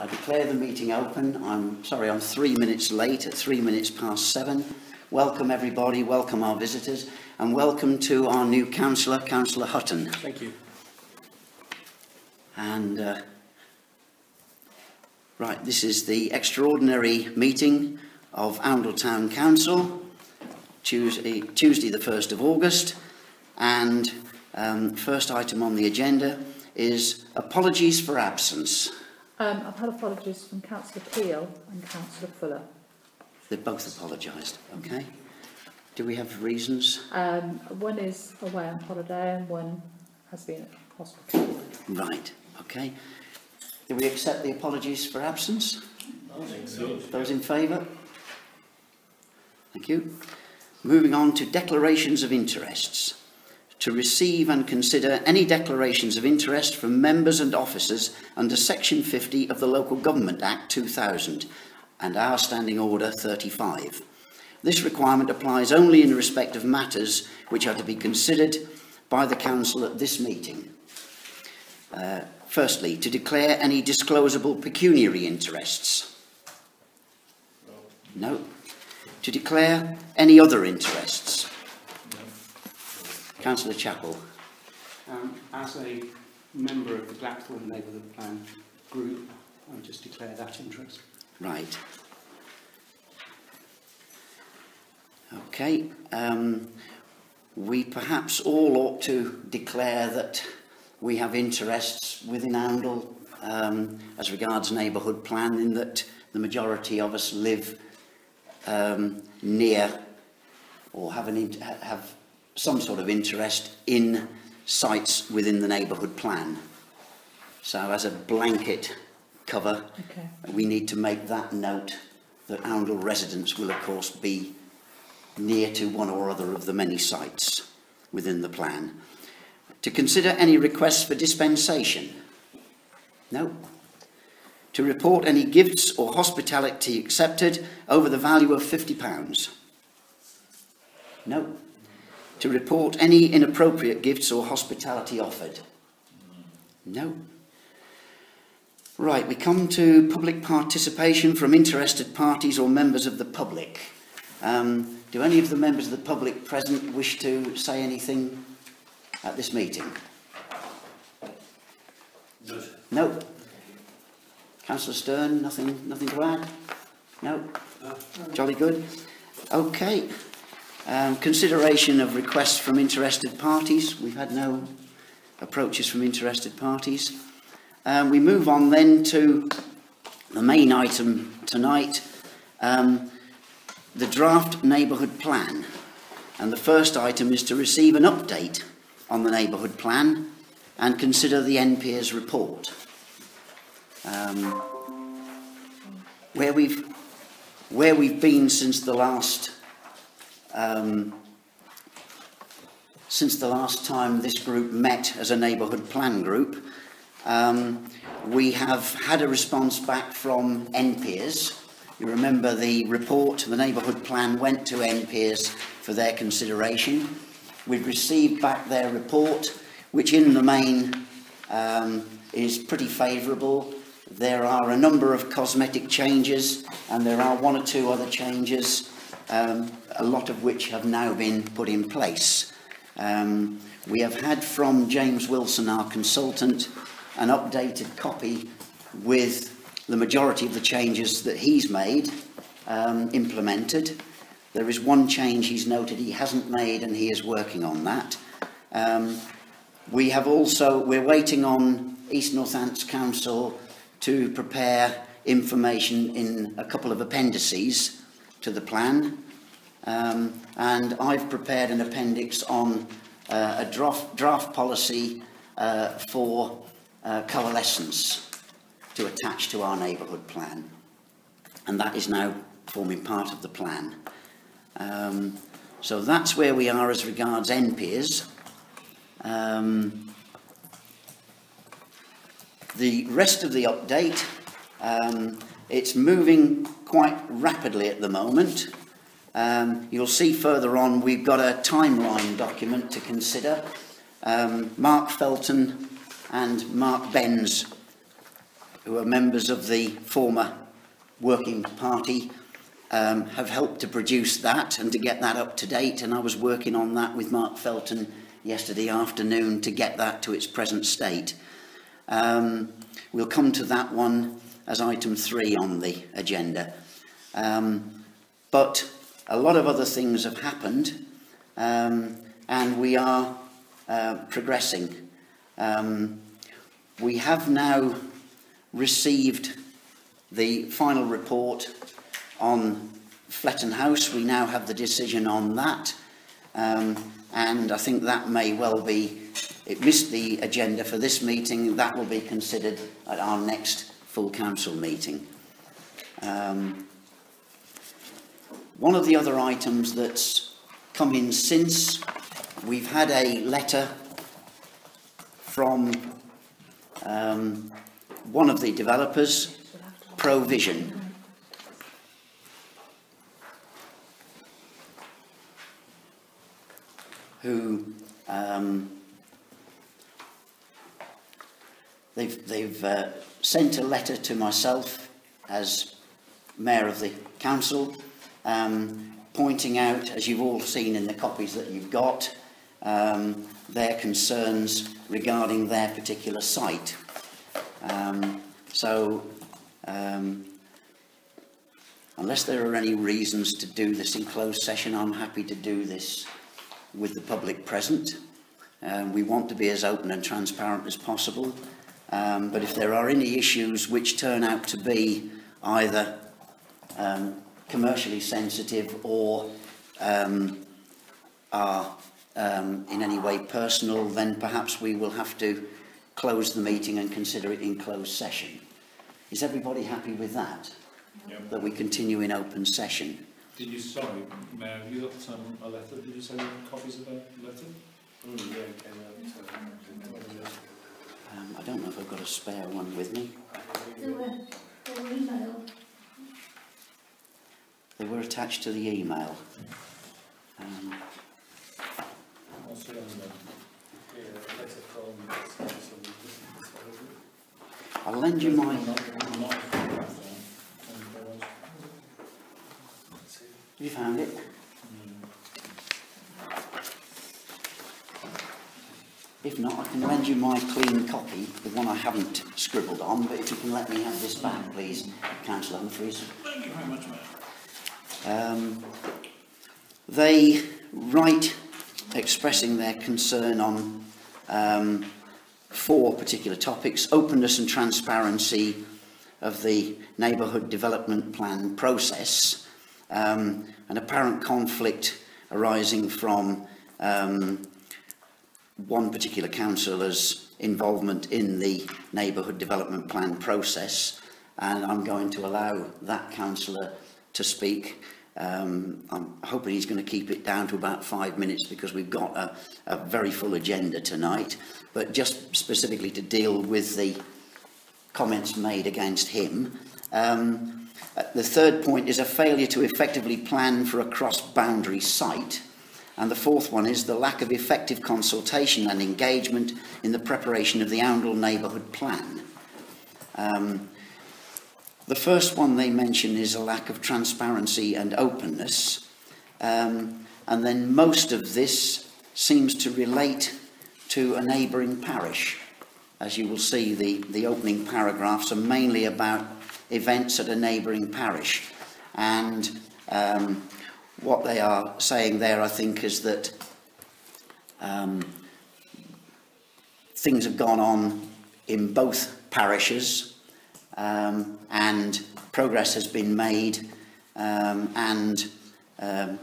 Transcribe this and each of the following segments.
I declare the meeting open. I'm sorry, I'm three minutes late, at three minutes past seven. Welcome everybody, welcome our visitors, and welcome to our new councillor, Councillor Hutton. Thank you. And, uh, right, this is the extraordinary meeting of Oundle Town Council, Tuesday, Tuesday the 1st of August. And um, first item on the agenda is apologies for absence. Um, I've had apologies from Councillor Peel and Councillor Fuller. They've both apologised, okay? Do we have reasons? Um, one is away on holiday and one has been at hospital. Right, okay. Do we accept the apologies for absence? I think so. Those in favour? Thank you. Moving on to declarations of interests. To receive and consider any declarations of interest from members and officers under Section 50 of the Local Government Act 2000 and our Standing Order 35. This requirement applies only in respect of matters which are to be considered by the Council at this meeting. Uh, firstly, to declare any disclosable pecuniary interests. No. To declare any other interests. Councillor Chapel. Um, as a member of the Glapthorne Neighbourhood Plan group, I just declare that interest. Right. Okay. Um, we perhaps all ought to declare that we have interests within Oundle um, as regards neighbourhood plan in that the majority of us live um, near or have, an have some sort of interest in sites within the neighbourhood plan. So as a blanket cover, Okay. we need to make that note that Oundle residents will of course be near to one or other of the many sites within the plan. To consider any requests for dispensation? No. To report any gifts or hospitality accepted over the value of £50? No. To report any inappropriate gifts or hospitality offered? No. Right, we come to public participation from interested parties or members of the public. Um, do any of the members of the public present wish to say anything at this meeting? No. Councillor Stern, nothing, nothing to add? No? Jolly good. Okay. Um, consideration of requests from interested parties. We've had no approaches from interested parties. Um, we move on then to the main item tonight, um, the draft neighbourhood plan. And the first item is to receive an update on the neighbourhood plan and consider the NPIERS report. Um, where we've where we've been since the last um, since the last time this group met as a neighbourhood plan group, um, we have had a response back from NPIERS. You remember the report, the neighbourhood plan went to NPIERS for their consideration. We've received back their report, which in the main um, is pretty favourable. There are a number of cosmetic changes and there are one or two other changes, um, a lot of which have now been put in place. Um, we have had from James Wilson, our consultant, an updated copy with the majority of the changes that he's made um, implemented. There is one change he's noted he hasn't made and he is working on that. Um, we have also, we're waiting on East Northants Council to prepare information in a couple of appendices to the plan. Um, and I've prepared an appendix on uh, a draft, draft policy uh, for uh, coalescence to attach to our neighbourhood plan. And that is now forming part of the plan. Um, so that's where we are as regards NPIERS. Um, the rest of the update, um, it's moving quite rapidly at the moment. Um, you'll see further on we've got a timeline document to consider. Um, Mark Felton and Mark Benz, who are members of the former working party, um, have helped to produce that and to get that up to date. And I was working on that with Mark Felton yesterday afternoon to get that to its present state. Um, we'll come to that one as item three on the agenda. Um, but a lot of other things have happened um, and we are uh, progressing. Um, we have now received the final report on Fletton House. We now have the decision on that. Um, and I think that may well be, it missed the agenda for this meeting, that will be considered at our next full council meeting. Um, one of the other items that's come in since, we've had a letter from um, one of the developers, Provision, who um, they've, they've uh, sent a letter to myself as mayor of the council um, pointing out, as you've all seen in the copies that you've got, um, their concerns regarding their particular site. Um, so, um, unless there are any reasons to do this in closed session, I'm happy to do this with the public present. Um, we want to be as open and transparent as possible. Um, but if there are any issues which turn out to be either um, commercially sensitive or um, are um, in any way personal, then perhaps we will have to close the meeting and consider it in closed session. Is everybody happy with that? Yep. That we continue in open session? Did you, sorry, Mayor, have you got um, a letter? Did you say you copies of the letter? Um, I don't know if I've got a spare one with me. They were, attached to the email. Um, I'll lend you my... Have you found it? If not, I can lend you my clean copy, the one I haven't scribbled on, but if you can let me have this back, please, Councillor Humphreys. Thank you very much, Mayor. Um, they write expressing their concern on um, four particular topics openness and transparency of the neighbourhood development plan process, um, an apparent conflict arising from um, one particular councillor's involvement in the neighbourhood development plan process, and I'm going to allow that councillor to speak. Um, I'm hoping he's going to keep it down to about five minutes because we've got a, a very full agenda tonight. But just specifically to deal with the comments made against him. Um, uh, the third point is a failure to effectively plan for a cross-boundary site. And the fourth one is the lack of effective consultation and engagement in the preparation of the Oundle Neighbourhood Plan. Um, the first one they mention is a lack of transparency and openness. Um, and then most of this seems to relate to a neighbouring parish. As you will see, the, the opening paragraphs are mainly about events at a neighbouring parish. And um, what they are saying there, I think, is that um, things have gone on in both parishes um, and progress has been made um, and um,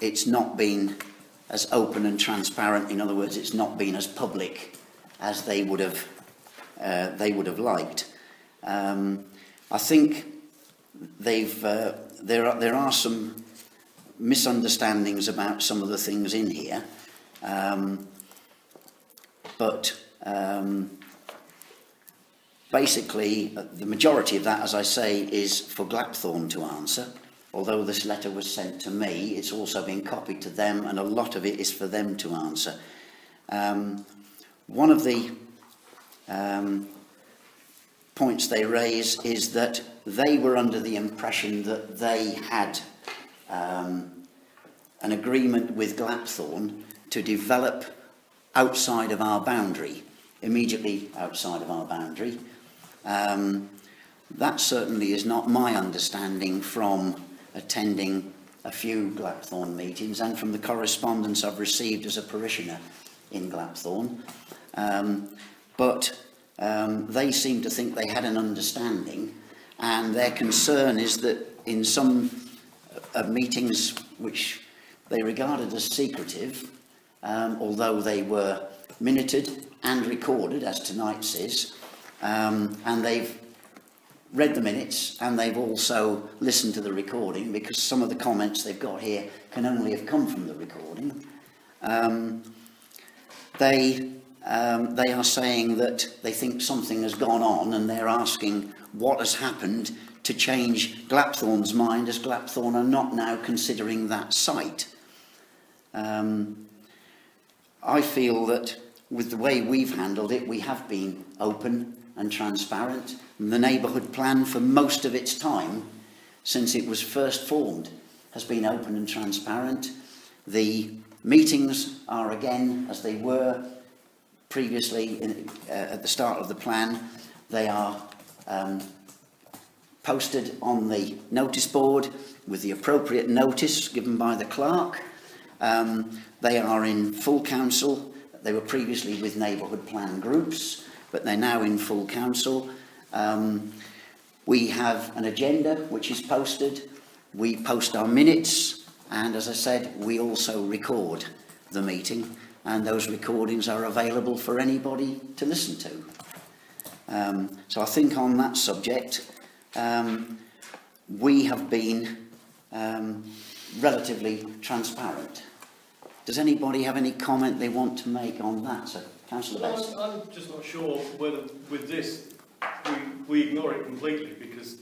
it's not been as open and transparent. In other words, it's not been as public as they would have uh, they would have liked. Um, I think they've uh, there are there are some misunderstandings about some of the things in here, um, but um, basically uh, the majority of that, as I say, is for Glapthorne to answer. Although this letter was sent to me, it's also been copied to them, and a lot of it is for them to answer. Um, one of the um, points they raise is that they were under the impression that they had um, an agreement with Glapthorne to develop outside of our boundary, immediately outside of our boundary. Um, that certainly is not my understanding from attending a few Glapthorne meetings and from the correspondence I've received as a parishioner in Glapthorne. Um, but um, they seem to think they had an understanding and their concern is that in some uh, meetings which they regarded as secretive, um, although they were minuted and recorded, as tonight's is, um, and they've read the minutes and they've also listened to the recording because some of the comments they've got here can only have come from the recording. Um, they, um, they are saying that they think something has gone on and they're asking what has happened to change Glapthorne's mind as Glapthorne are not now considering that site. Um, I feel that with the way we've handled it, we have been open and transparent. And the neighbourhood plan for most of its time, since it was first formed, has been open and transparent. The meetings are again as they were previously in, uh, at the start of the plan. They are um, posted on the notice board with the appropriate notice given by the clerk. Um, they are in full council. They were previously with neighbourhood plan groups, but they're now in full council. Um, we have an agenda which is posted. We post our minutes, and as I said, we also record the meeting, and those recordings are available for anybody to listen to. Um, so I think on that subject, um, we have been um, relatively transparent. Does anybody have any comment they want to make on that? So, Councillor. I'm, I'm just not sure whether with this we, we ignore it completely because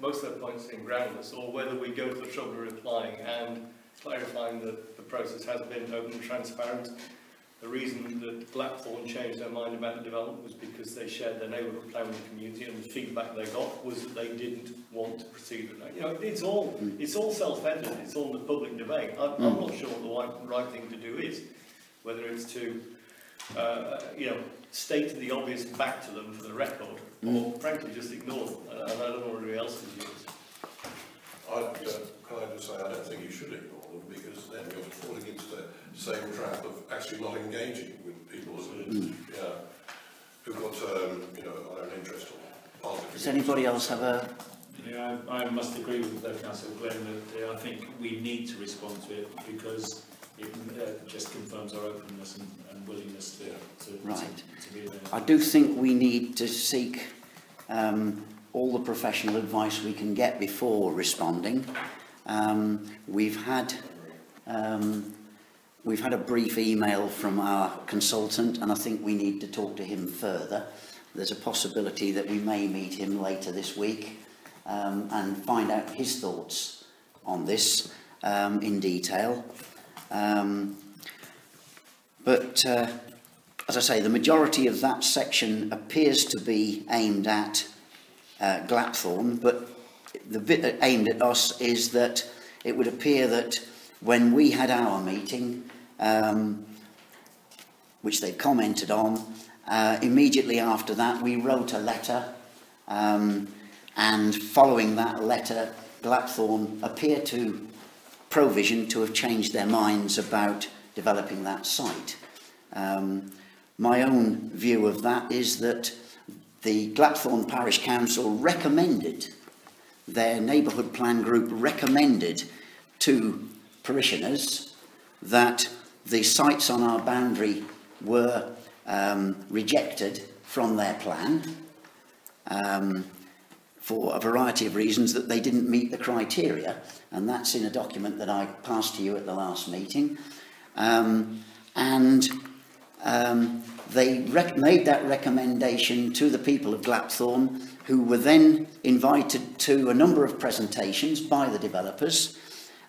most of their points seem groundless, or whether we go to the trouble of replying and clarifying that the process has been open and transparent. The reason that Glapthorne changed their mind about the development was because they shared their neighbourhood plan with the community and the feedback they got was that they didn't want to proceed with that. You know, it's all, it's all self-evident, it's all in the public debate. I, I'm not sure what the right, right thing to do is, whether it's to, uh, you know, state the obvious back to them for the record, or frankly just ignore them, and I don't know what everybody view is. I, uh, can I just say, I don't think you should ignore them because then you're falling into the same trap of actually not engaging with people who, yeah, who've got, um, you know, their own interest or part of Does anybody else have a... Yeah, I, I must agree with uh, Councillor Glenn that uh, I think we need to respond to it because it uh, just confirms our openness and, and willingness to, to, Right. to, to be there. I do think we need to seek um, all the professional advice we can get before responding. Um, we've had um, we've had a brief email from our consultant, and I think we need to talk to him further. There's a possibility that we may meet him later this week um, and find out his thoughts on this um, in detail. Um, but uh, as I say, the majority of that section appears to be aimed at uh, Glapthorne, but the bit aimed at us is that it would appear that when we had our meeting, um, which they commented on, uh, immediately after that we wrote a letter, um, and following that letter, Glapthorne appear to Provision to have changed their minds about developing that site. Um, my own view of that is that the Glapthorne Parish Council recommended, their neighbourhood plan group recommended to parishioners that the sites on our boundary were um, rejected from their plan um, for a variety of reasons that they didn't meet the criteria, and that's in a document that I passed to you at the last meeting. Um, and um, they made that recommendation to the people of Glapthorne, who were then invited to a number of presentations by the developers,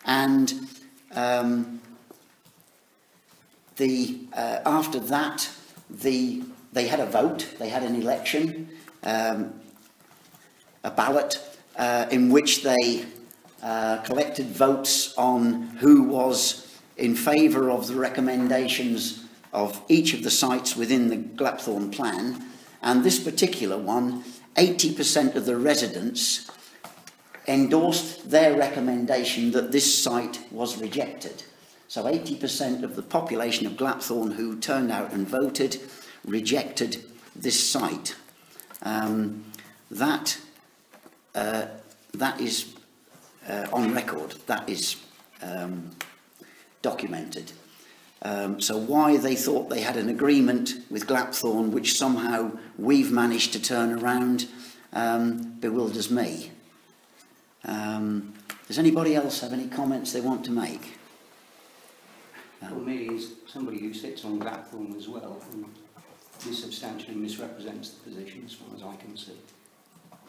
and um, the, uh, after that, the, they had a vote, they had an election, um, a ballot uh, in which they uh, collected votes on who was in favour of the recommendations of each of the sites within the Glapthorne plan. And this particular one, 80% of the residents endorsed their recommendation that this site was rejected. So 80% of the population of Glapthorne who turned out and voted rejected this site. Um, that, uh, that is uh, on record, that is um, documented. Um, so why they thought they had an agreement with Glapthorne, which somehow we've managed to turn around, um, bewilders me. Um, does anybody else have any comments they want to make? For me, is somebody who sits on Glapthorne as well, and this substantially misrepresents the position as far as I can see.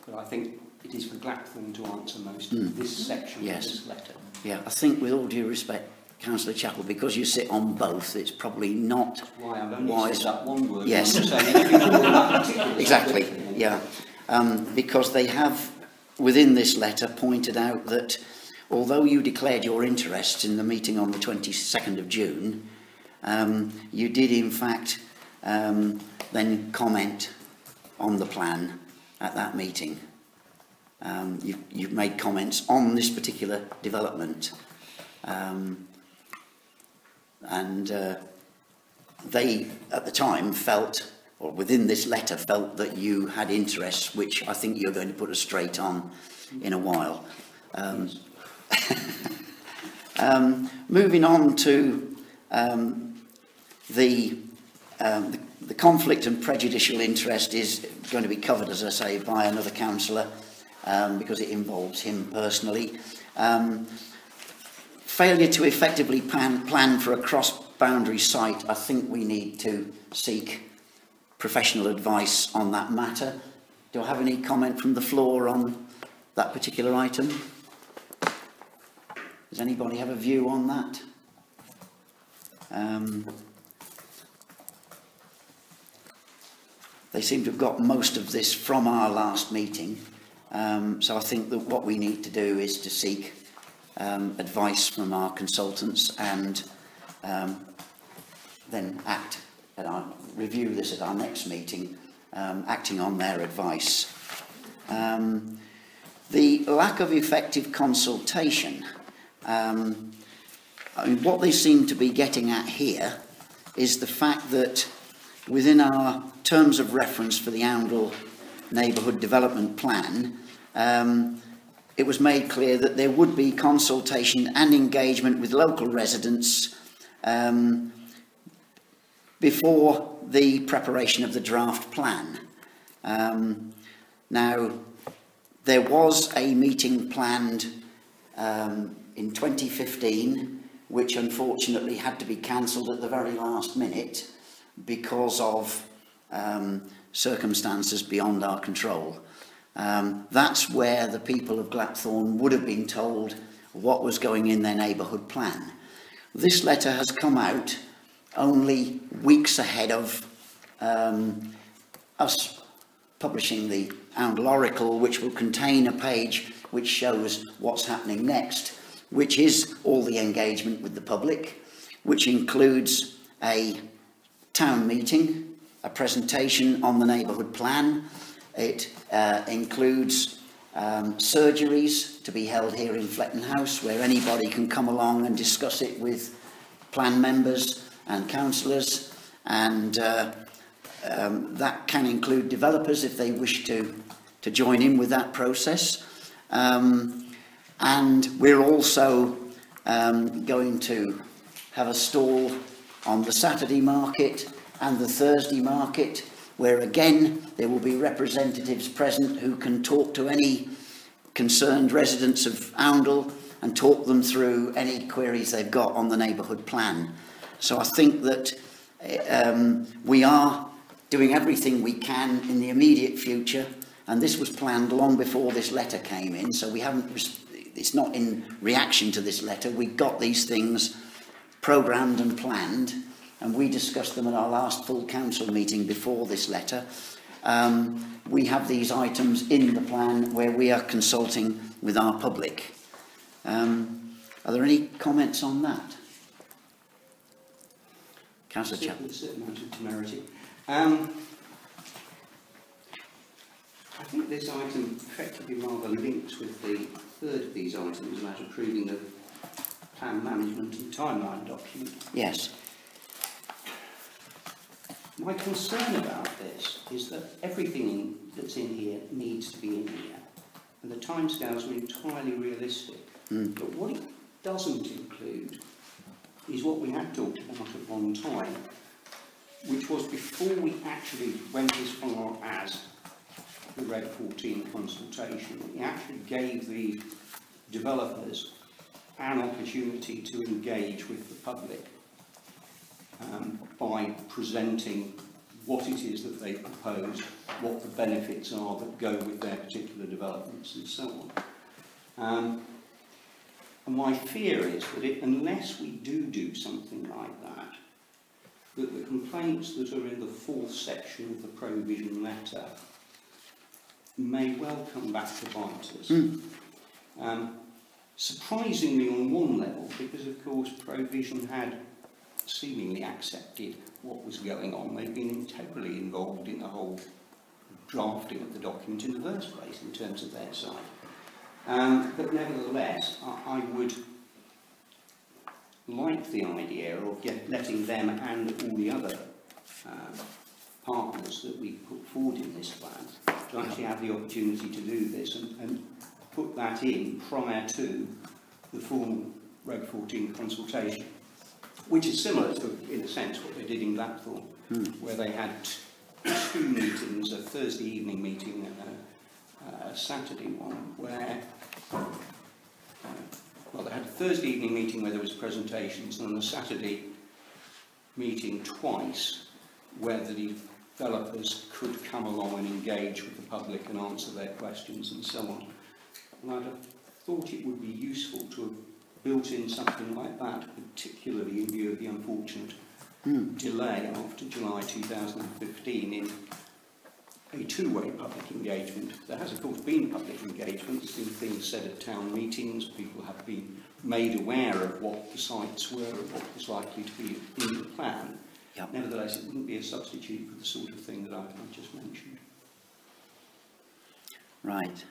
But I think it is for Glapthorne to answer most Mm. of this section Yes. of this letter. Yeah, I think with all due respect, Councillor Chapel, because you sit on both, it's probably not Why I've only Wise. said that one word. Yes. I'm not saying anything more than that particular Exactly, yeah. Um, because they have, within this letter, pointed out that although you declared your interest in the meeting on the 22nd of June, um, you did in fact um, then comment on the plan at that meeting. Um, you've, you've made comments on this particular development. Um, and uh, they, at the time, felt, or within this letter, felt that you had interests, which I think you're going to put us straight on in a while. Um, um, moving on to um, the, um, the, the conflict and prejudicial interest is going to be covered, as I say, by another councillor um, because it involves him personally. Failure to effectively plan, plan for a cross-boundary site, I think we need to seek professional advice on that matter. Do I have any comment from the floor on that particular item? Does anybody have a view on that? Um, they seem to have got most of this from our last meeting. Um, so I think that what we need to do is to seek um, advice from our consultants and um, then act at our, review this at our next meeting, um, acting on their advice. Um, the lack of effective consultation, um, I mean, what they seem to be getting at here is the fact that within our terms of reference for the Oundle Neighbourhood Development Plan, um, it was made clear that there would be consultation and engagement with local residents um, before the preparation of the draft plan. Um, now, there was a meeting planned um, in 2015, which unfortunately had to be cancelled at the very last minute because of um, circumstances beyond our control. Um, that's where the people of Glapthorne would have been told what was going in their neighbourhood plan. This letter has come out only weeks ahead of um, us publishing the Oundle Oracle, which will contain a page which shows what's happening next, which is all the engagement with the public, which includes a town meeting, a presentation on the neighbourhood plan. It uh, includes um, surgeries to be held here in Fletton House, where anybody can come along and discuss it with plan members and councillors, and uh, um, that can include developers if they wish to, to join in with that process. Um, and we're also um, going to have a stall on the Saturday market and the Thursday market, where again there will be representatives present who can talk to any concerned residents of Oundle and talk them through any queries they've got on the neighbourhood plan. So I think that um, we are doing everything we can in the immediate future, and this was planned long before this letter came in, so we haven't, it's not in reaction to this letter, we got these things programmed and planned, and we discussed them at our last full council meeting before this letter. um, we have these items in the plan where we are consulting with our public. Um, are there any comments on that? Councillor Chapman. A certain amount of temerity. Um, I think this item effectively rather links with the third of these items about approving the plan management and timeline document. Yes. My concern about this is that everything in, that's in here needs to be in here, and the timescales are entirely realistic. Mm. But what it doesn't include is what we had talked about at one time, which was before we actually went as far as the Red 14 consultation, we actually gave the developers an opportunity to engage with the public um, by presenting what it is that they propose, what the benefits are that go with their particular developments and so on. Um, and my fear is that it, unless we do do something like that, that the complaints that are in the fourth section of the provision letter may well come back to bite us. Mm. Um, surprisingly on one level, because of course provision had seemingly accepted what was going on. They've been integrally involved in the whole drafting of the document in the first place in terms of their side. Um, but nevertheless, I, I would like the idea of get, letting them and all the other um, partners that we put forward in this plan to actually have the opportunity to do this and, and put that in prior to the formal Reg 14 consultation, which is similar to, in a sense, what they did in Blackpool, hmm. where they had two meetings, a Thursday evening meeting and a, a Saturday one, where, uh, well, they had a Thursday evening meeting where there was presentations, and on a Saturday meeting twice, where the developers could come along and engage with the public and answer their questions and so on. And I thought it would be useful to have built in something like that, particularly in view of the unfortunate Mm. delay after July 2015 in a two-way public engagement. There has, of course, been public engagement. There's been things said at town meetings. People have been made aware of what the sites were and what was likely to be in the plan. Yep. Nevertheless, it wouldn't be a substitute for the sort of thing that I've I've just mentioned. Right.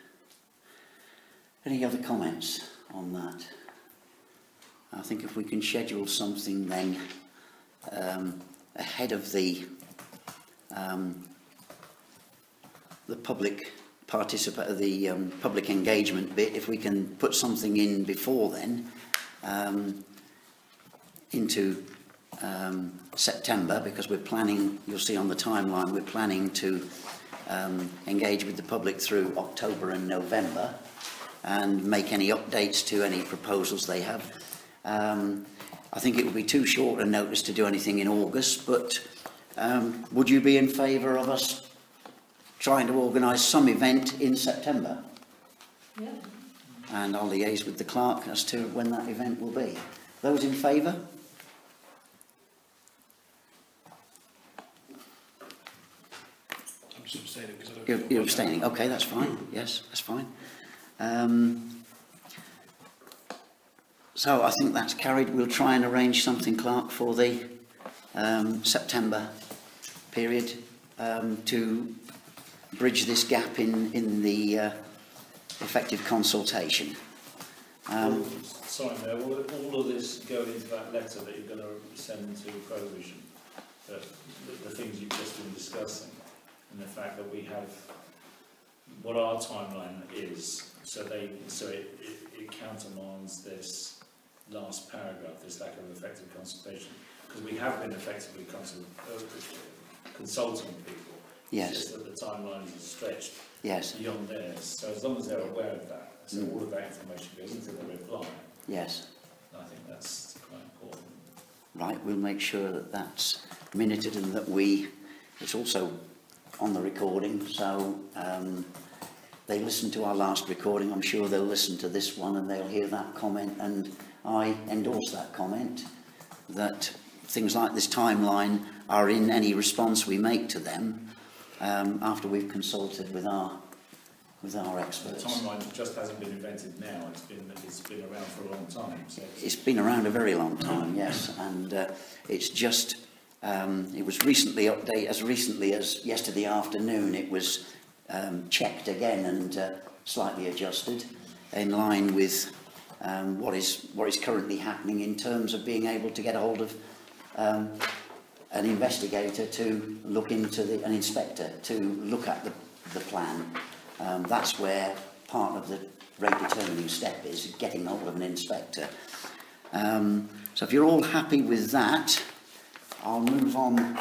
Any other comments on that? I think if we can schedule something then um, ahead of the um, the public participate, the um, public engagement bit, if we can put something in before then, um, into um, September, because we're planning, you'll see on the timeline, we're planning to um, engage with the public through October and November and make any updates to any proposals they have. Um, I think it would be too short a notice to do anything in August, but um, would you be in favour of us trying to organise some event in September? Yeah. And I'll liaise with the clerk as to when that event will be. Those in favour? I'm abstaining because I don't... You're, you're abstaining. Okay, that's fine. Yes, that's fine. Um, so I think that's carried. We'll try and arrange something, clerk, for the um, September period um, to bridge this gap in, in the uh, effective consultation. Um, Sorry, Mayor, will all of this go into that letter that you're going to send to Provision? That, the, the things you've just been discussing and the fact that we have what our timeline is, so they, so it, it, it countermands this last paragraph, this lack of effective consultation, because we have been effectively consult, uh, consulting people. Yes. It's just that the timelines are stretched yes, beyond theirs. So as long as they're aware of that, so all of that information goes into the reply, yes. I think that's quite important. Right, we'll make sure that that's minuted and that we, it's also on the recording, so um, they listened to our last recording, I'm sure they'll listen to this one and they'll hear that comment and I endorse that comment, that things like this timeline are in any response we make to them um, after we've consulted with our with our The experts. timeline just hasn't been invented now, it's been, it's been around for a long time, so it's- It's been around a very long time, yes, and uh, it's just, um, it was recently updated, as recently as yesterday afternoon, it was um, checked again and uh, slightly adjusted in line with um, what is what is currently happening in terms of being able to get a hold of um, an investigator to look into the an inspector to look at the, the plan. Um, that's where part of the rate determining step is getting hold of an inspector. Um, so if you're all happy with that, I'll move on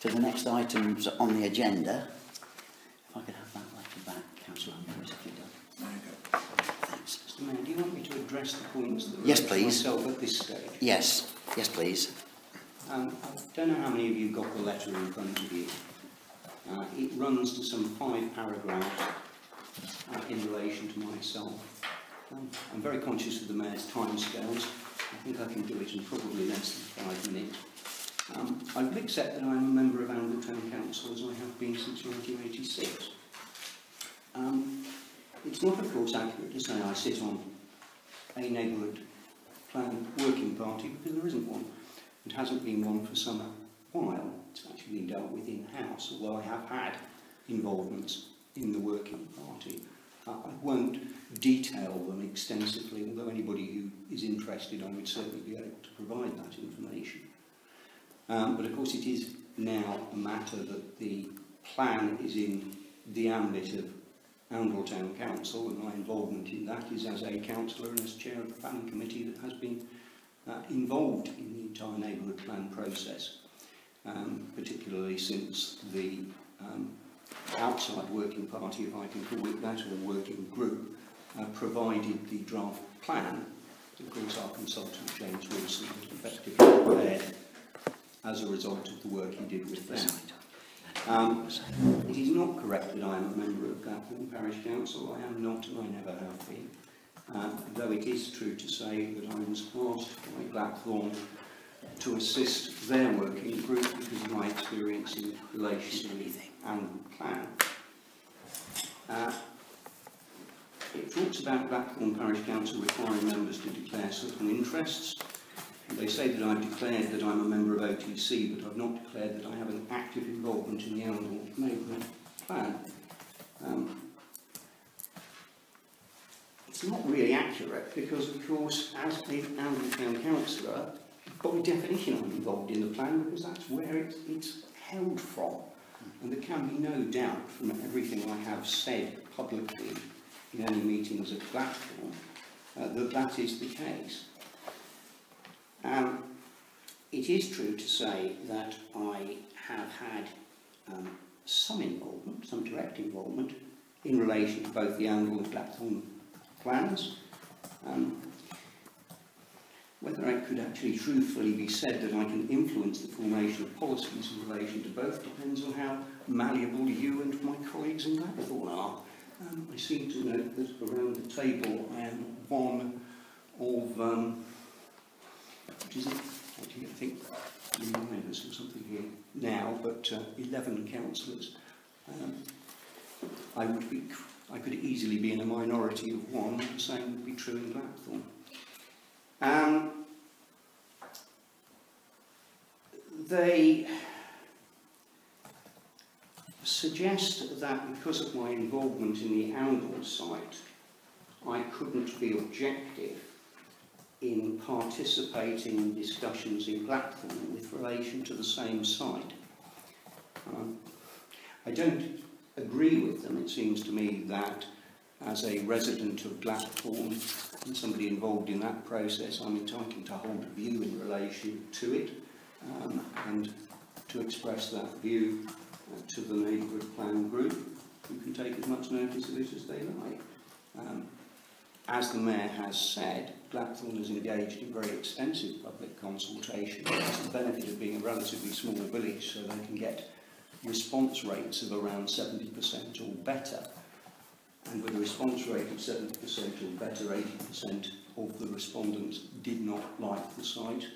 to the next items on the agenda. Mayor, do you want me to address the points that Yes, please. myself at this stage? Yes, yes, please. Um, I don't know how many of you got the letter in front of you. Uh, it runs to some five paragraphs uh, in relation to myself. Um, I'm very conscious of the Mayor's timescales. I think I can do it in probably less than five minutes. Um, I will accept that I'm a member of Oundle Town Council as I have been since 1986. Um, it's not, of course, accurate to say I sit on a neighbourhood plan working party because there isn't one. It hasn't been one for some while. It's actually been dealt with in-house, although I have had involvements in the working party. Uh, I won't detail them extensively, although anybody who is interested, I would certainly be able to provide that information. Um, but of course it is now a matter that the plan is in the ambit of Oundle Town Council and my involvement in that is as a councillor and as chair of the planning committee that has been uh, involved in the entire neighbourhood plan process, um, particularly since the um, outside working party, if I can call it that, or working group, uh, provided the draft plan. Of course, our consultant, James Wilson, was effectively prepared as a result of the work he did with them. Um, it is not correct that I am a member of Glapthorne Parish Council. I am not and I never have been. Uh, though it is true to say that I was asked by Glapthorne to assist their working group because of my experience in relation to the annual plan. Uh, it talks about Glapthorne Parish Council requiring members to declare certain interests. They say that I've declared that I'm a member of OTC, but I've not declared that I have an active involvement in the Oundle Neighbourhood Plan. Um, it's not really accurate because, of course, as an Oundle Town Councillor, by definition I'm involved in the plan because that's where it, it's held from. And there can be no doubt from everything I have said publicly in any meetings at Glapthorne uh, that that is the case. Um, it is true to say that I have had um, some involvement, some direct involvement, in relation to both the Oundle and Glapthorne plans. Um, whether it could actually truthfully be said that I can influence the formation of policies in relation to both depends on how malleable you and my colleagues in Glapthorne are. Um, I seem to note that around the table I am one of um, is it? Actually, I think nine of us or something here now, but uh, 11 councillors. Um, I would be, I could easily be in a minority of one, the same would be true in Glapthorne. Um, they suggest that because of my involvement in the Oundle site, I couldn't be objective in participating in discussions in Glapthorne with relation to the same site. Um, I don't agree with them. It seems to me that as a resident of Glapthorne and somebody involved in that process, I'm entitled to hold a view in relation to it um, and to express that view uh, to the neighbourhood plan group who can take as much notice of it as they like. Um, as the Mayor has said, Glapthorne has engaged in very extensive public consultation. It's the benefit of being a relatively small village so they can get response rates of around 70% or better. And with a response rate of 70% or better, 80% of the respondents did not like the site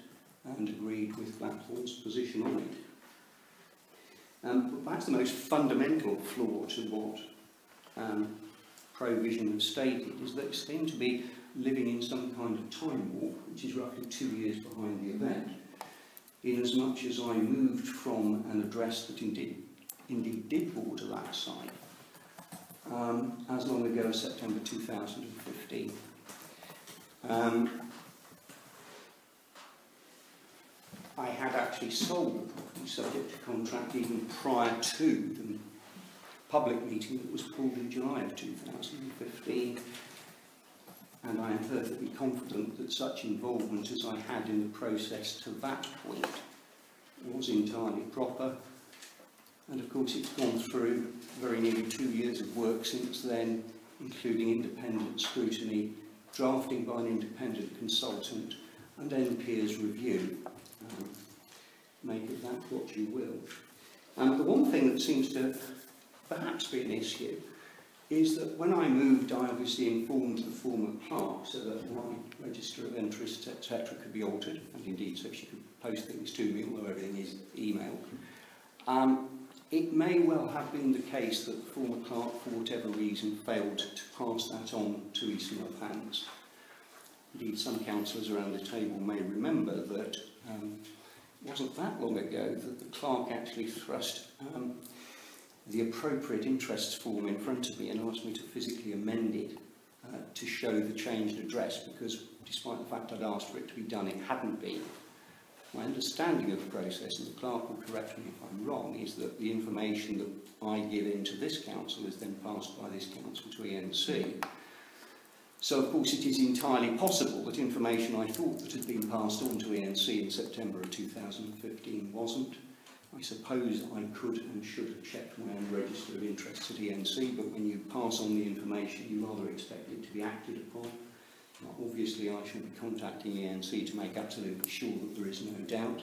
and agreed with Glapthorne's position on it. Um, perhaps the most fundamental flaw to what um, Provision have stated is that it seem to be living in some kind of time warp, which is roughly two years behind the event, in as much as I moved from an address that indeed, indeed did border that site um, as long ago as September 2015. Um, I had actually sold the property subject to contract even prior to the public meeting that was called in July of 2015 and I am perfectly confident that such involvement as I had in the process to that point was entirely proper and of course it's gone through very nearly two years of work since then including independent scrutiny, drafting by an independent consultant and then NPIERS review. Um, make of that what you will. And the one thing that seems to perhaps be an issue is that when I moved, I obviously informed the former clerk so that my register of interest, etc., could be altered, and indeed so she could post things to me, although everything is emailed. Um, it may well have been the case that the former clerk, for whatever reason, failed to pass that on to Eastern Northants. Indeed, some councillors around the table may remember that um, it wasn't that long ago that the clerk actually thrust um, the appropriate interests form in front of me and asked me to physically amend it uh, to show the changed address because despite the fact I'd asked for it to be done, it hadn't been. My understanding of the process, and the clerk will correct me if I'm wrong, is that the information that I give into this council is then passed by this council to ENC. So, of course, it is entirely possible that information I thought that had been passed on to ENC in September of 2015 wasn't. I suppose I could and should have checked my own register of interests at ENC, but when you pass on the information, you rather expect it to be acted upon. Now, obviously, I should be contacting ENC to make absolutely sure that there is no doubt.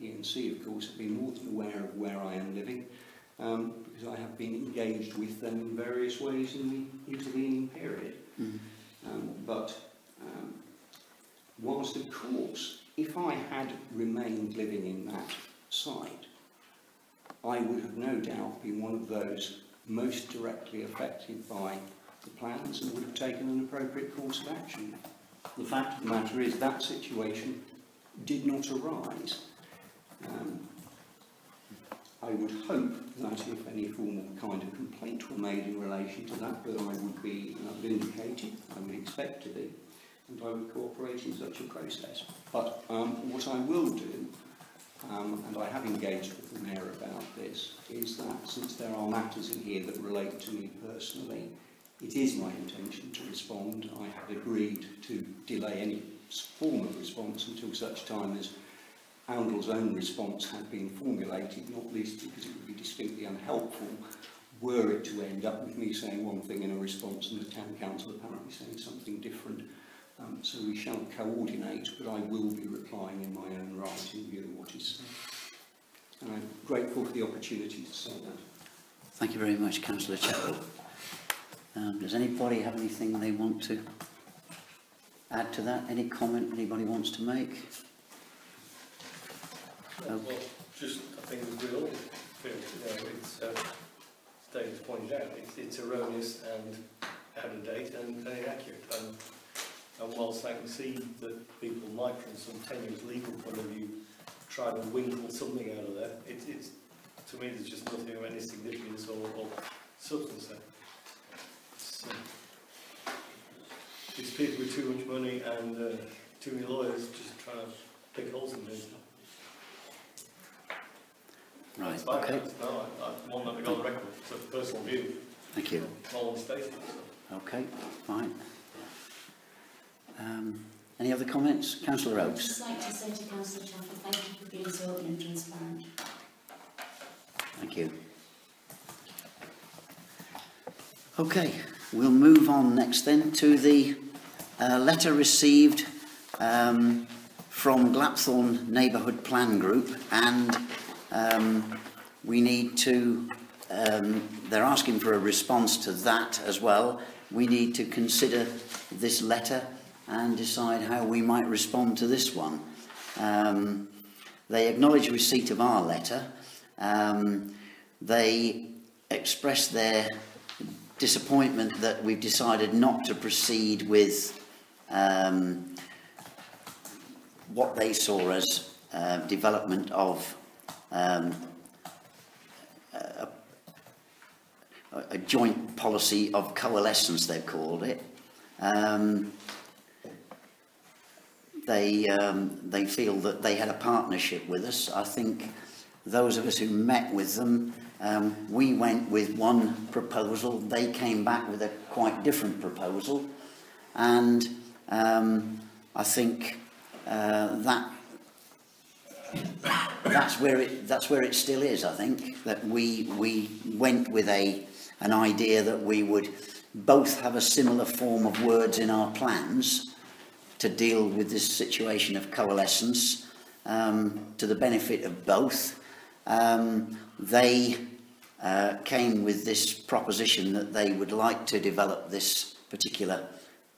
ENC, of course, have been more than aware of where I am living, um, because I have been engaged with them in various ways in the intervening period. Mm. Um, but um, whilst, of course, if I had remained living in that site, I would have no doubt been one of those most directly affected by the plans and would have taken an appropriate course of action. The fact of the matter is that situation did not arise. Um, I would hope that if any formal kind of complaint were made in relation to that, that I would be uh, vindicated, I would expect to be, and I would cooperate in such a process. But um, what I will do um, and I have engaged with the Mayor about this, is that since there are matters in here that relate to me personally, it is my intention to respond. I have agreed to delay any form of response until such time as Oundle's own response had been formulated, not least because it would be distinctly unhelpful were it to end up with me saying one thing in a response and the town council apparently saying something different. Um, so we shall coordinate, but I will be replying in my own right in view of what is said. And I'm grateful for the opportunity to say that. Thank you very much, Councillor Chappell. Um, does anybody have anything they want to add to that? Any comment anybody wants to make? Well, just, I think as we all feel, you know, it's, uh, as David's pointed out, it's, it's erroneous and out of date and inaccurate. And, and whilst I can see that people might, from some tenuous legal point of view, try to winkle something out of there, it, it's, to me, there's just nothing of any significance or, or substance there. It's, uh, it's people with too much money and uh, too many lawyers just trying to pick holes in things. Right, That's okay, No, I, I want that to go on record, it's a personal view. thank you. All on so. Okay, fine. Um, any other comments? Councillor I'd Oakes. just like to say to Councillor Chappell, thank you for being so open and transparent. Thank you. Okay, we'll move on next then to the uh, letter received um, from Glapthorne Neighbourhood Plan Group and um, we need to, um, they're asking for a response to that as well. We need to consider this letter and decide how we might respond to this one. Um, they acknowledge receipt of our letter. Um, they express their disappointment that we've decided not to proceed with um, what they saw as uh, development of um, a, a joint policy of coalescence, they've called it. Um, they, um, they feel that they had a partnership with us. I think those of us who met with them, um, we went with one proposal. They came back with a quite different proposal. And um, I think uh, that that's where it that's where it still is. I think that we we went with a an idea that we would both have a similar form of words in our plans to deal with this situation of coalescence um, to the benefit of both. Um, they uh, came with this proposition that they would like to develop this particular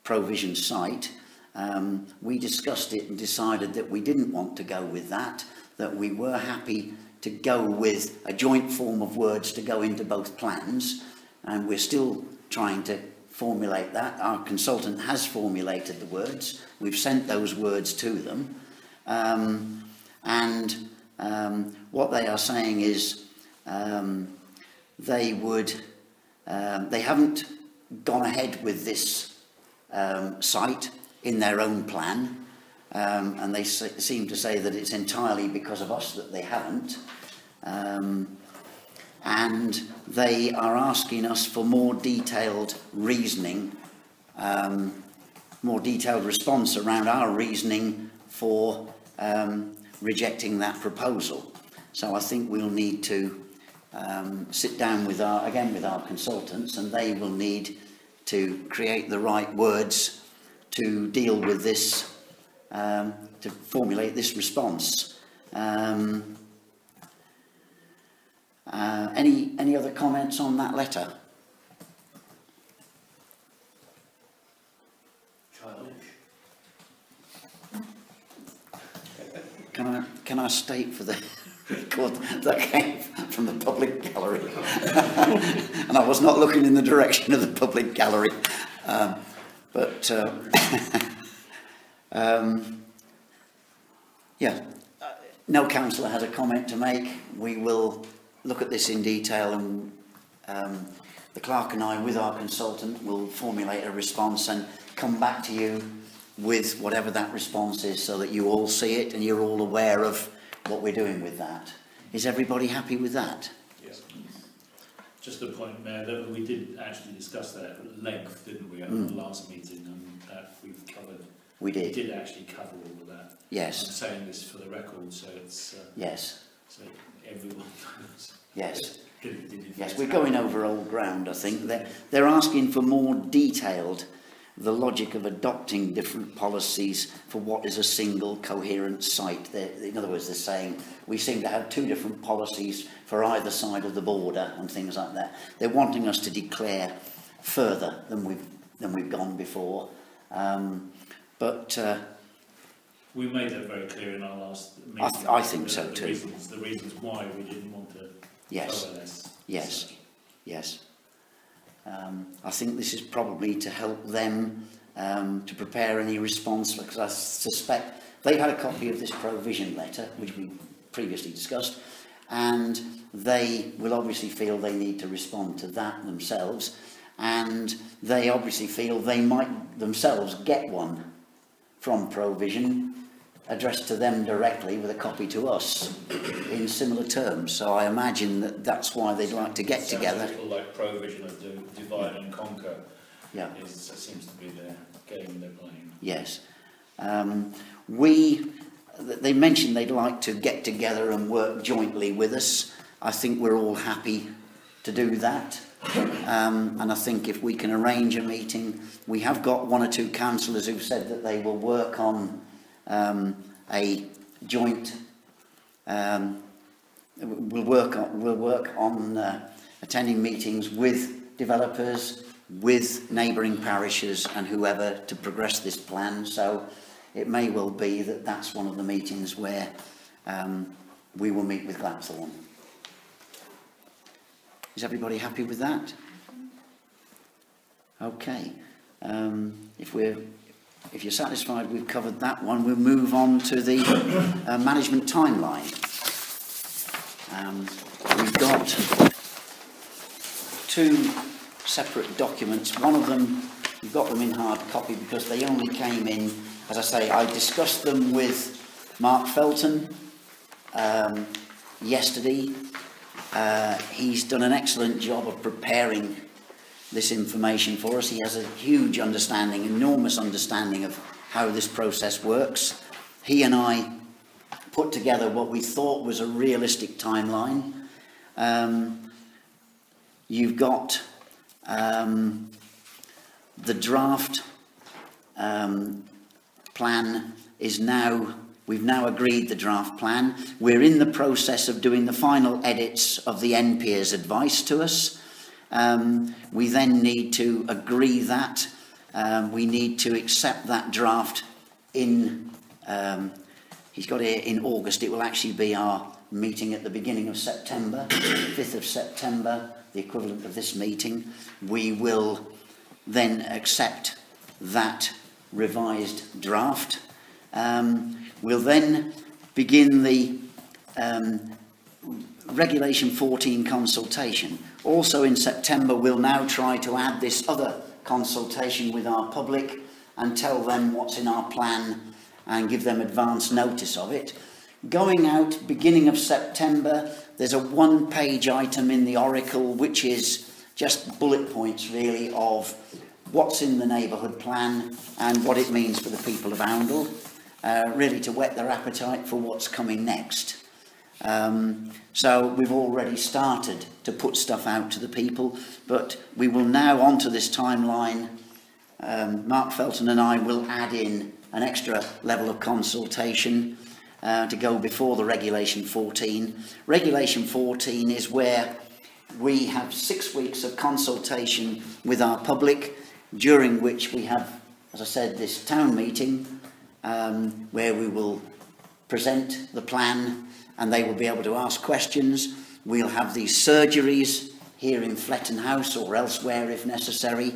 provision site. Um, we discussed it and decided that we didn't want to go with that, that we were happy to go with a joint form of words to go into both plans, and we're still trying to formulate that. Our consultant has formulated the words. We've sent those words to them. Um, and um, what they are saying is um, they would, um, they haven't gone ahead with this um, site in their own plan. Um, and they se seem to say that it's entirely because of us that they haven't. Um, and they are asking us for more detailed reasoning, um, more detailed response around our reasoning for um, rejecting that proposal. So I think we'll need to um, sit down with our, again with our consultants and they will need to create the right words to deal with this, um, to formulate this response. Um, uh, any, any other comments on that letter? Can I, can I state for the record that came from the public gallery? and I was not looking in the direction of the public gallery. Um, but, uh, um, yeah, uh, no councillor has a comment to make. We will look at this in detail and um, the clerk and I, with our consultant, will formulate a response and come back to you with whatever that response is so that you all see it and you're all aware of what we're doing with that. Is everybody happy with that? Yes. Just a point, Mayor, that we did actually discuss that at length, didn't we, at Mm. the last meeting, and that we've covered, We did. we did. actually cover all of that. Yes. I'm saying this for the record, so it's, uh, yes, so everyone knows. Yes. Did, did in Yes, we're going over old ground, I think. They're, they're asking for more detailed, the logic of adopting different policies for what is a single coherent site. They're, in other words, they're saying we seem to have two different policies for either side of the border and things like that. They're wanting us to declare further than we've, than we've gone before. Um, but uh, We made that very clear in our last meeting. I th- I think the- so the too. Reasons, the reasons why we didn't want to Yes. Yes. Yes. Um, I think this is probably to help them um, to prepare any response because I suspect they've had a copy of this provision letter, which we previously discussed, and they will obviously feel they need to respond to that themselves and they obviously feel they might themselves get one from provision addressed to them directly with a copy to us in similar terms. So I imagine that that's why they'd like to get Sounds together. a little like provision of do, divide and conquer Yeah. is, seems to be their game they're playing. Yes. Um, we, they mentioned they'd like to get together and work jointly with us. I think we're all happy to do that. Um, and I think if we can arrange a meeting, we have got one or two councillors who've said that they will work on um, a joint um, will work on, will work on uh, attending meetings with developers, with neighbouring parishes and whoever to progress this plan. So it may well be that that's one of the meetings where um, we will meet with Glapthorne. Is everybody happy with that? Okay. Um, if we're if you're satisfied we've covered that one, we'll move on to the uh, management timeline. Um, we've got two separate documents. One of them, we've got them in hard copy because they only came in, as I say, I discussed them with Mark Felton um, yesterday. Uh, he's done an excellent job of preparing this information for us. He has a huge understanding, enormous understanding of how this process works. He and I put together what we thought was a realistic timeline. Um, you've got um, the draft um, plan is now, we've now agreed the draft plan. We're in the process of doing the final edits of the NPIERS advice to us. Um, we then need to agree that. Um, we need to accept that draft in, um, he's got it in August. It will actually be our meeting at the beginning of September, 5th of September, the equivalent of this meeting. We will then accept that revised draft. Um, we'll then begin the um, Regulation 14 consultation. Also in September, we'll now try to add this other consultation with our public and tell them what's in our plan and give them advance notice of it. Going out beginning of September, there's a one page item in the Oracle which is just bullet points really of what's in the neighbourhood plan and what it means for the people of Oundle, uh, really to whet their appetite for what's coming next. Um, so we've already started to put stuff out to the people, but we will now onto this timeline. Um, Mark Felton and I will add in an extra level of consultation uh, to go before the Regulation 14. Regulation 14 is where we have six weeks of consultation with our public, during which we have, as I said, this town meeting um, where we will present the plan and they will be able to ask questions. We'll have these surgeries here in Fletton House or elsewhere if necessary.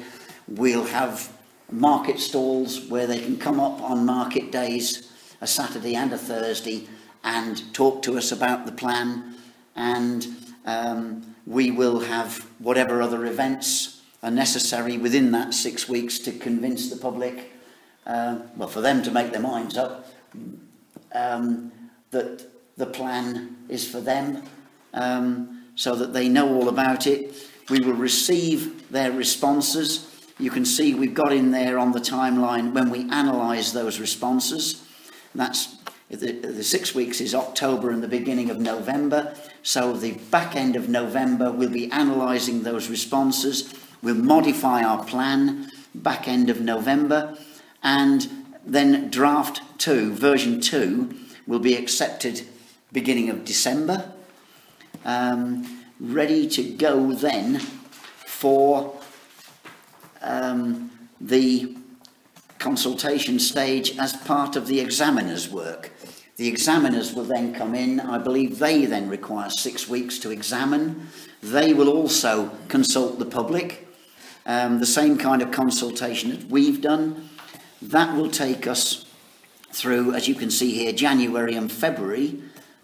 We'll have market stalls where they can come up on market days, a Saturday and a Thursday, and talk to us about the plan. And um, we will have whatever other events are necessary within that six weeks to convince the public, uh, well, for them to make their minds up, um, that the plan is for them um, so that they know all about it. We will receive their responses. You can see we've got in there on the timeline when we analyse those responses. That's the, the six weeks is October and the beginning of November. So the back end of November, we'll be analysing those responses. We'll modify our plan back end of November. And then draft two, version two, will be accepted beginning of December. Um, ready to go then for um, the consultation stage as part of the examiner's work. The examiners will then come in. I believe they then require six weeks to examine. They will also consult the public, um, the same kind of consultation that we've done. That will take us through, as you can see here, January and February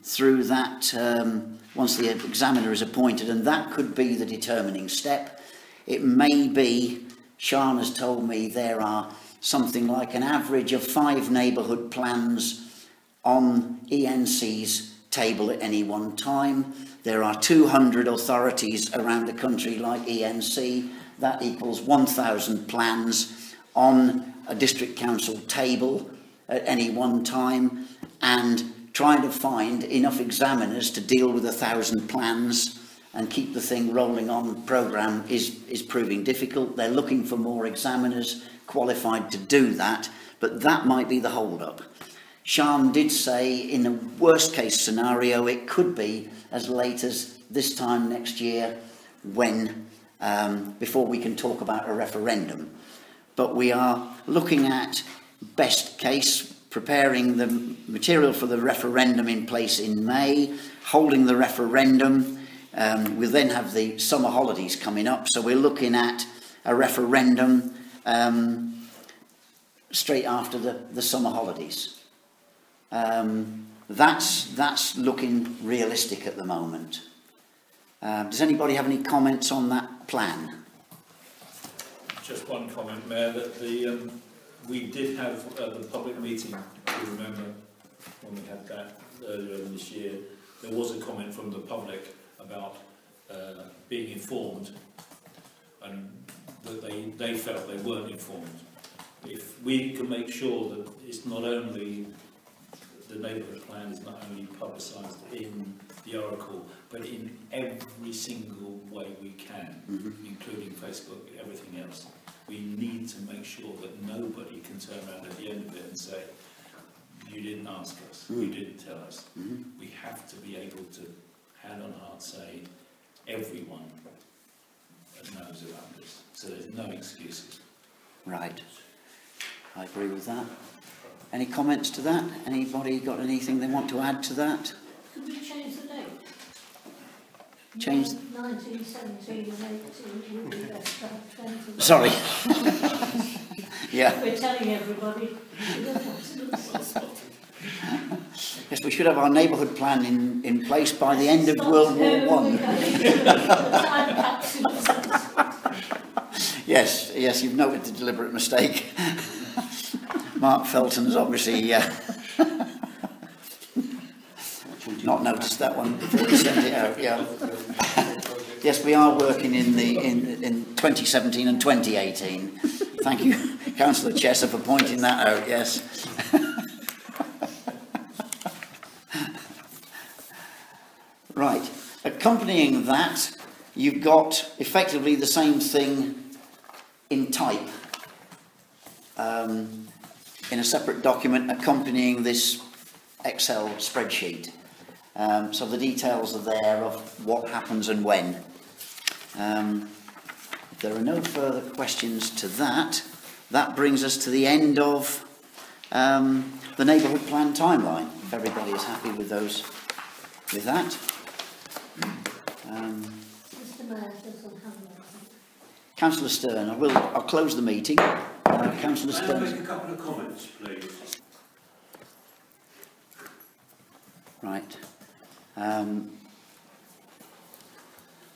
through that um, once the examiner is appointed, and that could be the determining step. It may be, Sean has told me, there are something like an average of five neighbourhood plans on ENC's table at any one time. There are 200 authorities around the country like ENC. That equals 1,000 plans on a district council table at any one time. And trying to find enough examiners to deal with a thousand plans and keep the thing rolling on program is, is proving difficult. They're looking for more examiners qualified to do that, but that might be the hold-up. Did say in a worst case scenario it could be as late as this time next year when um, before we can talk about a referendum. But we are looking at best case preparing the material for the referendum in place in May, holding the referendum, um, we'll then have the summer holidays coming up, so we're looking at a referendum um, straight after the, the summer holidays. Um, that's, that's looking realistic at the moment. Um, does anybody have any comments on that plan? Just one comment, Mayor, that the, um, we did have uh, the public meeting, if you remember, when we had that earlier in this year, there was a comment from the public about uh, being informed and that they, they felt they weren't informed. If we can make sure that it's not only, the neighbourhood plan is not only publicised in the Oracle, but in every single way we can, including Facebook, everything else. We need to make sure that nobody can turn around at the end of it and say, you didn't ask us, you didn't tell us. Mhm. We have to be able to, hand on heart, say, everyone knows about this. So there's no excuses. Right. I agree with that. Any comments to that? Anybody got anything they want to add to that? changed. 1917 and 18, that's about 20. Sorry. yeah. We're telling everybody. yes, we should have our neighbourhood plan in, in place by the end of World War One. yes, yes, you've noted the deliberate mistake. Mark Felton has obviously uh, not noticed that one before sent it out, yeah. Yes, we are working in the, in, in 2017 and 2018. Thank you, councillor Chesser, for pointing that out, yes. Right, accompanying that, you've got effectively the same thing in type um, in a separate document accompanying this Excel spreadsheet. Um, so the details are there of what happens and when. Um, if there are no further questions to that, that brings us to the end of um, the neighbourhood plan timeline. If everybody is happy with those, with that. Um, Mr Mayor doesn't have that. Councillor Stern, I will, I'll close the meeting. Uh, Councillor May I Stern. make a couple of comments, please? Right. Um,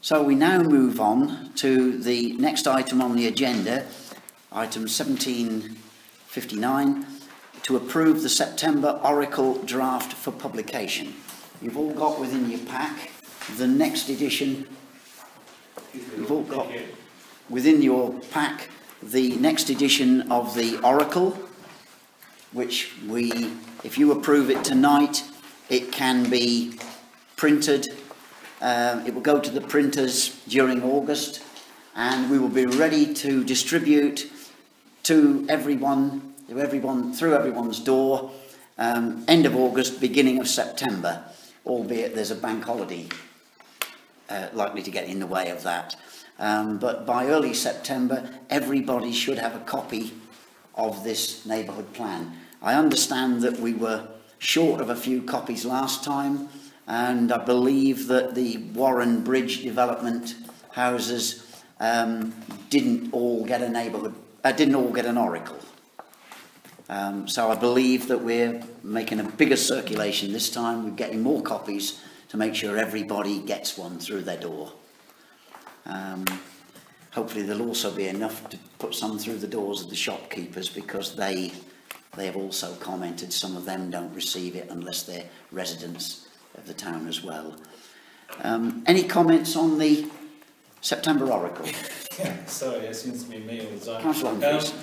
so we now move on to the next item on the agenda, item 1759, to approve the September Oracle draft for publication. You've all got within your pack the next edition. You've all got within your pack the next edition of the Oracle, which we, if you approve it tonight, it can be printed. Um, it will go to the printers during August, and we will be ready to distribute to everyone, to everyone through everyone's door, um, end of August, beginning of September, albeit there's a bank holiday uh, likely to get in the way of that. Um, but by early September, everybody should have a copy of this neighbourhood plan. I understand that we were short of a few copies last time, and I believe that the Warren Bridge development houses um, didn't all get a neighbourhood, uh, didn't all get an oracle. Um, so I believe that we're making a bigger circulation this time. We're getting more copies to make sure everybody gets one through their door. Um, hopefully there'll also be enough to put some through the doors of the shopkeepers because they they have also commented some of them don't receive it unless they're residents of the town as well. Um, any comments on the September Oracle? Yeah, sorry, it seems to be me all the time. Councillor Humphries. Um,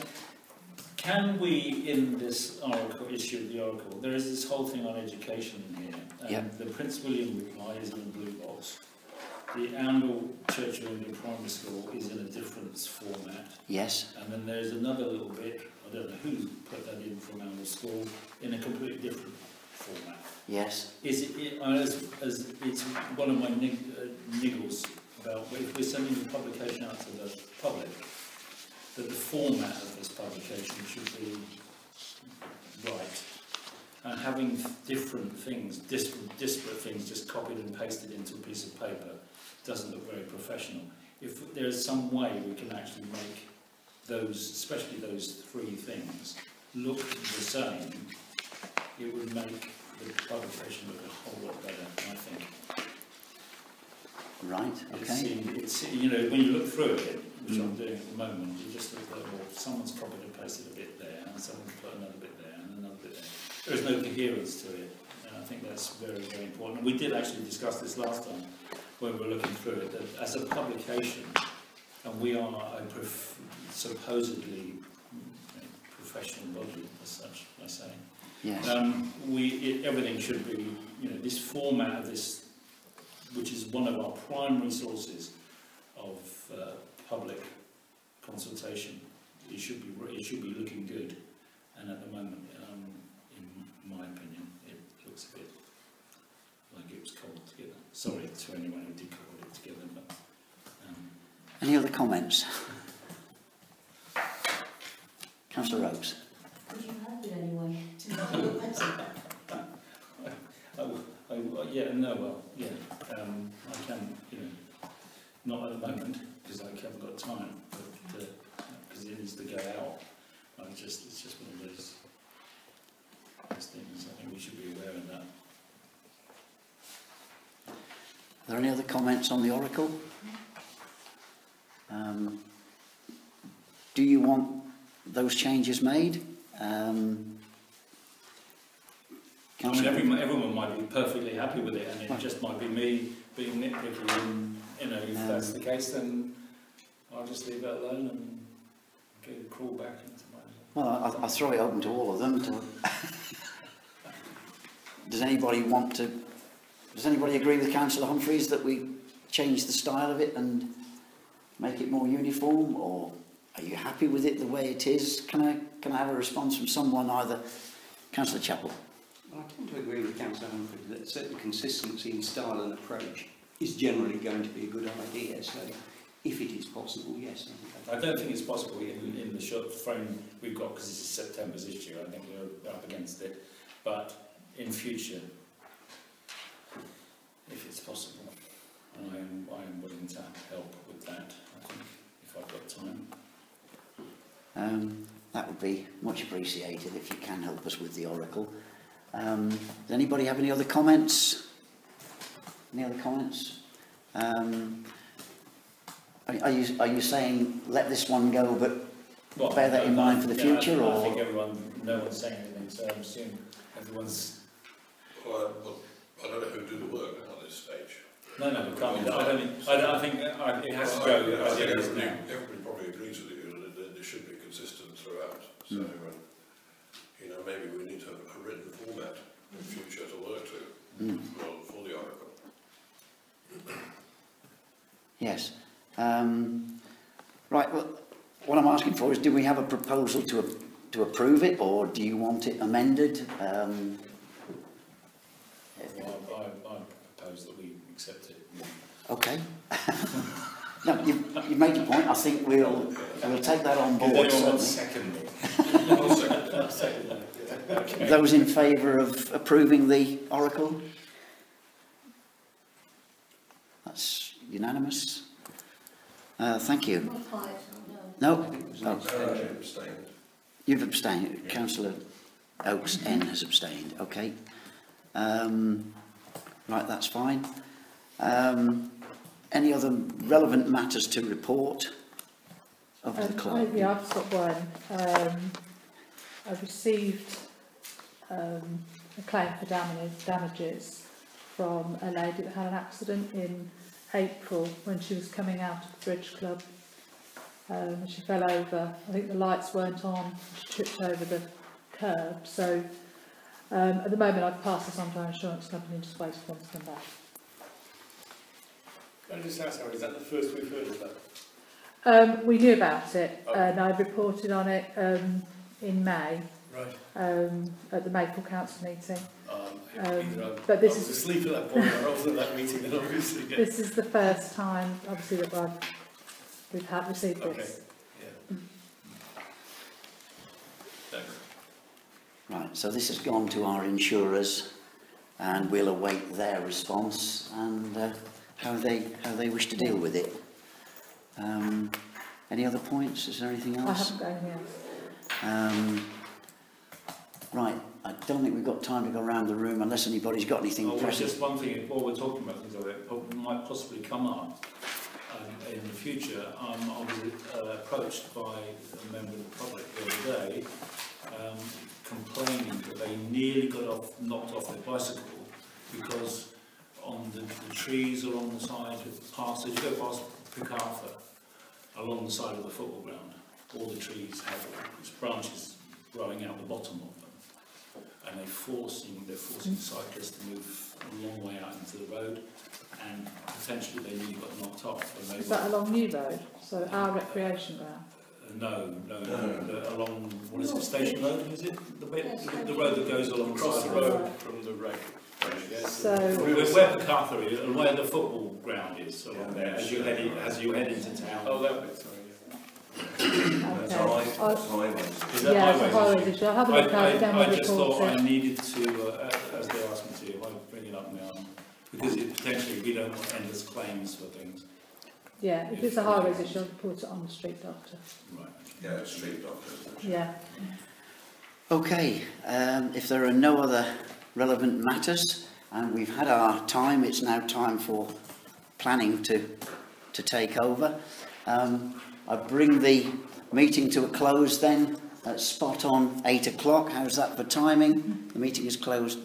Can we, in this Oracle issue of the Oracle, there is this whole thing on education in here. and Yeah. The Prince William reply is in a blue box. The Oundle Church of England Primary School is in a different format. Yes, And then there's another little bit, I don't know who put that in from Oundle School, in a completely different format. yes, Is it, uh, as, as, it's one of my nig, uh, niggles about if we're sending the publication out to the public, that the format of this publication should be right. And having different things, disparate, disparate things just copied and pasted into a piece of paper doesn't look very professional. If there is some way we can actually make those, especially those three things, look the same, it would make the publication look a whole lot better, I think. Right, okay. in- it's, you know, when you look through it, which I'm doing at the moment, you just look at, well, someone's probably and pasted a bit there, and someone's put another bit there, and another bit there. There is no coherence to it, and I think that's very, very important. And we did actually discuss this last time, when we were looking through it, that as a publication, and we are a prof- supposedly mm, professional body as such, I say, Yes. um, we, it, everything should be, you know, this format of this, which is one of our primary sources of uh, public consultation, it should be, it should be looking good. And at the moment, um, in my opinion, it looks a bit like it was cobbled together. Sorry to anyone who did cobble it together, but um, Any other comments? Councillor Oakes? Would you help in any way to make it look better? Oh, oh, yeah, no, well, yeah, um, I can, you know, not at the moment, because I haven't got time, but, because it needs to go out. I just, it's just one of those, those things, I think we should be aware of that. Are there any other comments on the Oracle? Um, do you want those changes made? Um, I mean, everyone, might be perfectly happy with it, and it just might be me being nitpicky, and, you know, if that's the case, then I'll just leave it alone and go crawl back into my Well, I, I throw it open to all of them. To does anybody want to? Does anybody agree with Councillor Humphreys that we change the style of it and make it more uniform, or are you happy with it the way it is? Can I can I have a response from someone, either Councillor Chappell? Well, I tend to agree with Councillor Humphrey that certain consistency in style and approach is generally going to be a good idea. So, if it is possible, yes, I think I don't think it's possible in, in the short frame we've got, because this is September's issue, I think we're up against it. But in future, if it's possible, I am, I am willing to help with that, I think, if I've got time. Um, that would be much appreciated if you can help us with the Oracle. Um, does anybody have any other comments? Any other comments? Um, are, are you are you saying let this one go, but Well, Bear that in I- mind for the yeah, future, I or- think everyone, no one's saying anything, so I assume everyone's, Well, I, well, I don't know who do the work now at this stage. no, no, it can't be, I don't, think- I, don't- I think uh, it has to go I- I as think everybody, everybody probably agrees with you that there, there should be consistent throughout. So, Mm. um, you know, maybe we need to have a written format in future to work to Mm. well, for the Oracle. yes. Um, right. Well, what I'm asking for is, do we have a proposal to to approve it, or do you want it amended? Um, Well, I, I, I propose that we accept it. okay. no, you you made your point. I think we'll we'll take that on Does board. anyone want certainly. second me? Those in favour of approving the Oracle? That's unanimous. Uh, thank you. No. Oh. you've abstained. Councillor Oakes N has abstained. Okay. Um, right, that's fine. Um, any other relevant matters to report of the Um, clerk? I- Yeah, I've got one. Um, I received um, a claim for damage, damages from a lady that had an accident in April when she was coming out of the Bridge Club. Um, she fell over. I think the lights weren't on. She tripped over the curb. So um, at the moment, I've passed this on to our insurance company and just waiting for them to come back. Can I just ask, Harry, is that the first we've heard of that? Um, we knew about it Oh. and I reported on it um, in May Right. um, at the Maple Council meeting. Um, Um, but this I was is- asleep at that point, or I wasn't at that meeting, then obviously, yeah. This is the first time, obviously, that I've, we've had received Okay. this. yeah. Thanks. Right, so this has gone to our insurers and we'll await their response and uh, how they, how they wish to deal with it. Um, any other points? Is there anything else? I else? haven't got anything else. Um, right, I don't think we've got time to go around the room unless anybody's got anything Oh, well, just one thing, while we're talking about things like that, might possibly come up um, in the future. Um, I was uh, approached by a member of the public the other day um, complaining that they nearly got off, knocked off their bicycle because on the, the trees along the side, past, as you go past Picartha, along the side of the football ground, all the trees have branches growing out the bottom of them and they're forcing, they're forcing cyclists to move a long way out into the road, and potentially they nearly got knocked off. And they Is were, that along New Road? So our recreation ground? uh, no, no, no, along, what is it, Station Road, is it? The bit, the road that goes along Across the side of road from the rec. So, Where, where Macarthur is, and where the football ground is, along there, as you head in, as you head into town. Oh, that bit, sorry, yeah. okay. High, I- highways. Is that Yeah, it's a highways highways issue? issue. I'll have a I, look at it, then I, I we'll just report thought I it. needed to, uh, as they asked me to, I bring it up now, because it potentially, we don't want endless claims for things. Yeah, if it's a highways issue, I'll report it on the street doctor. Right. Yeah, street doctors. Yeah. Okay, um, if there are no other relevant matters and we've had our time. It's now time for planning to, to take over. Um, I bring the meeting to a close then at spot on eight o'clock. How's that for timing? The meeting is closed.